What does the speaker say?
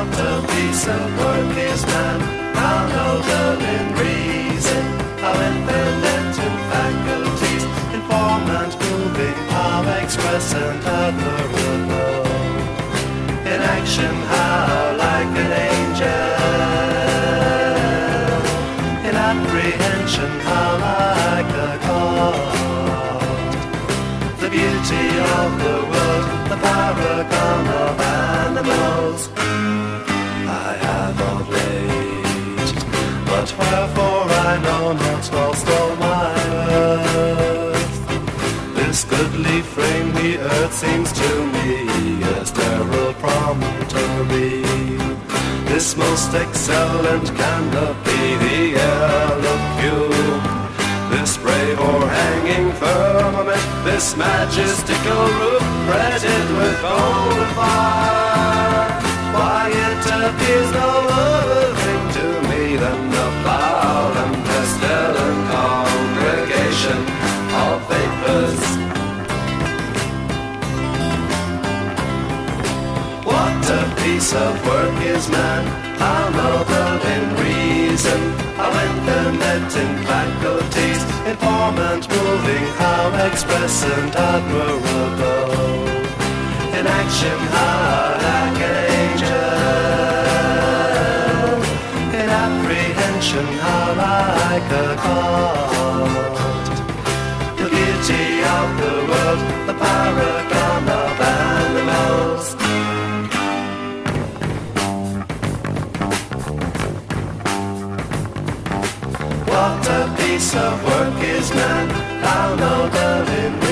of work is man, how noble in reason, how infinite in faculties, informant moving, how express and admirable. In action, how like an angel. In apprehension, how like a god. The beauty of the world, the paragon of animals. I have of late, but wherefore I know not lost all my earth. This goodly frame, the earth seems to me a sterile promontory. This most excellent canopy, the air this majestical roof, fretted with golden fire. Why it appears no other thing to me than the foul and pestilent congregation of vapors. What a piece of work is man, how noble in reason, how infinite in faculties, moving, how express and admirable. In action, how like an angel. In apprehension, piece of work is man, how noble in reason,